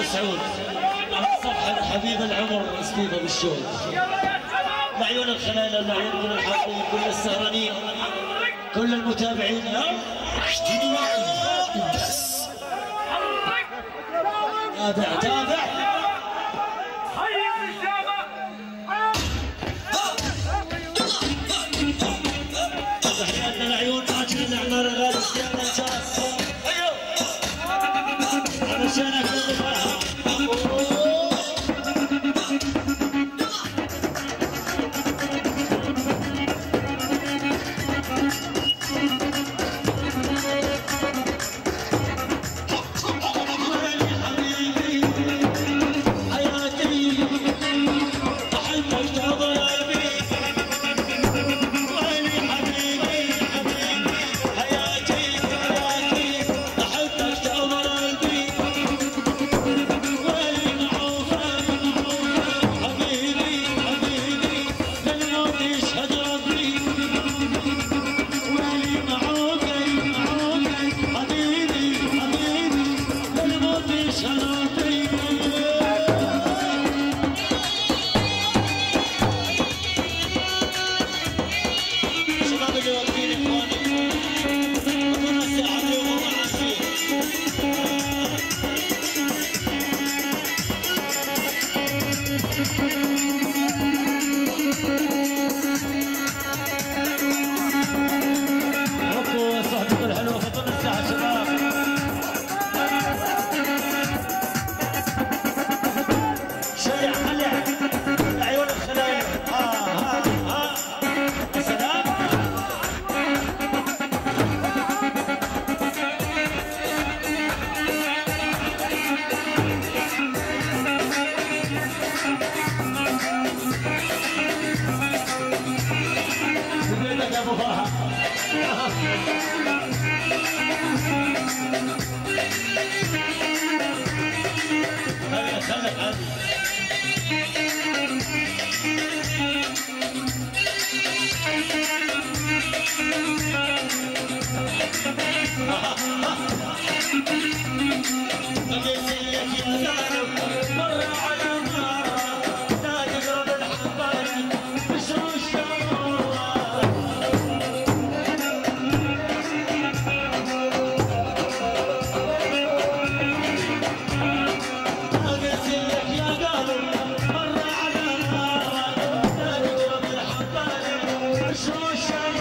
مسعود على حبيب العمر مسكيبة بالشوط معيون الخلايا معيون كل الحاضرين كل السهرانين كل المتابعين. اشتري معي بس تابع تابع. Shawshank.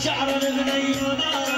شعر البنينا